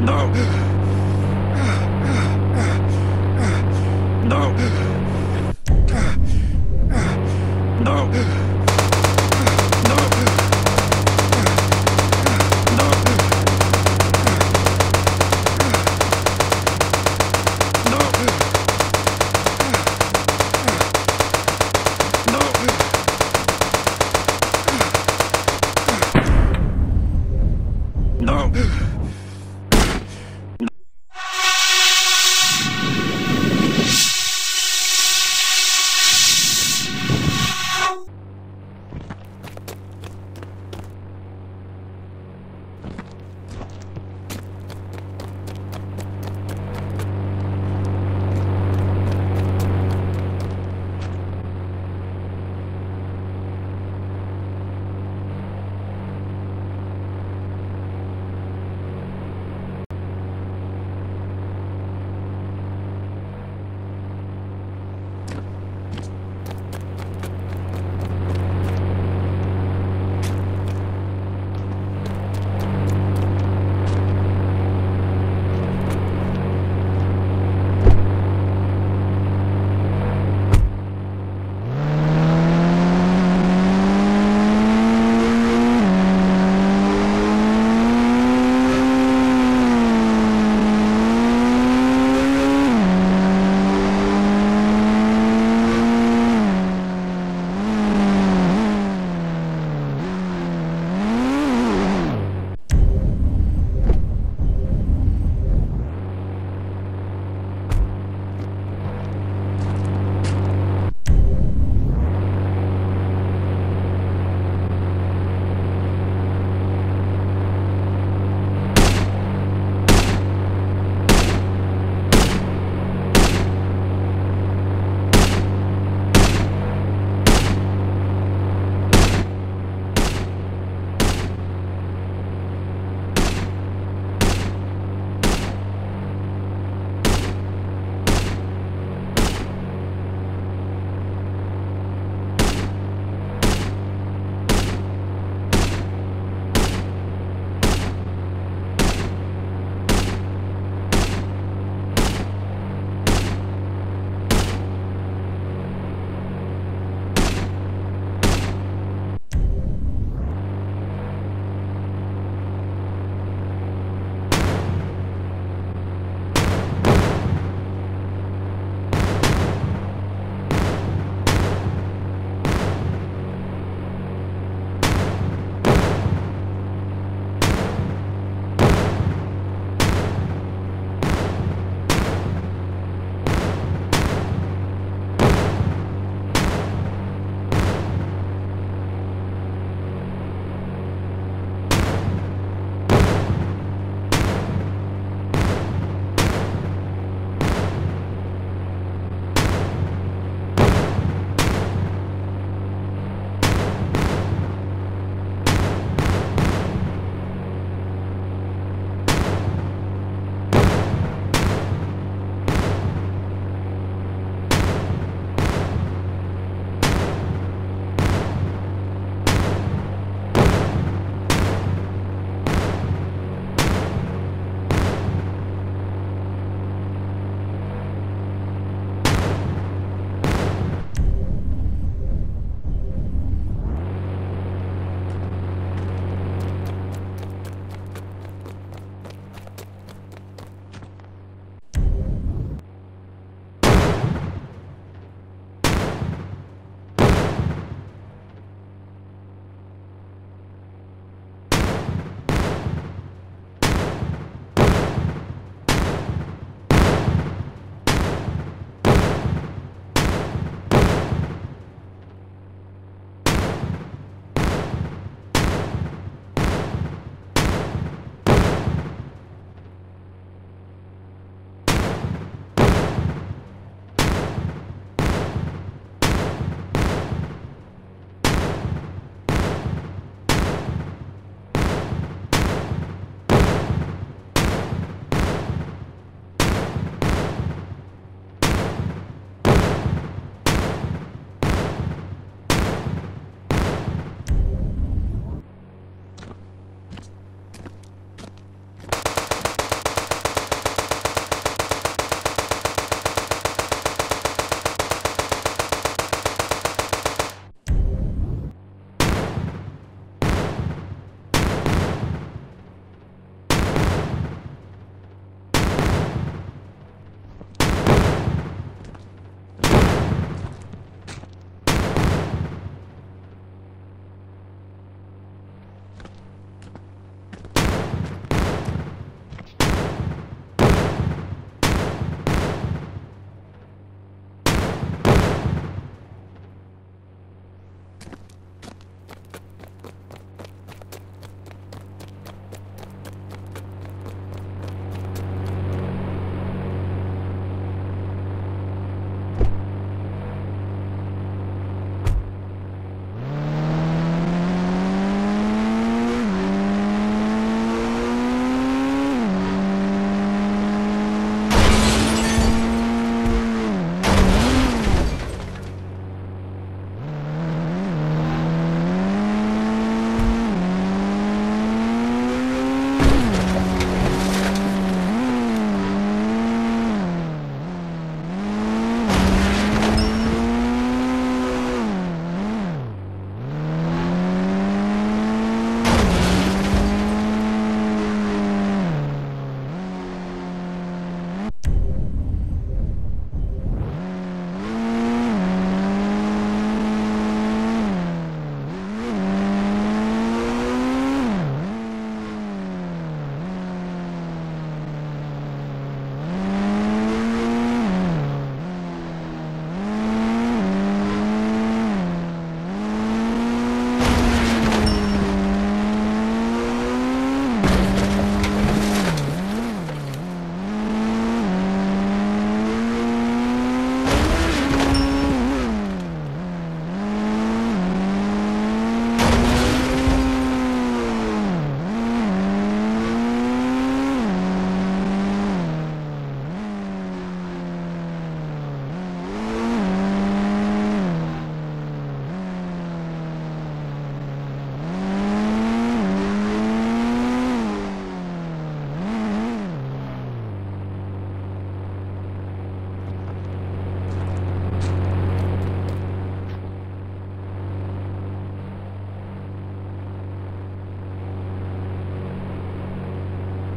No! No!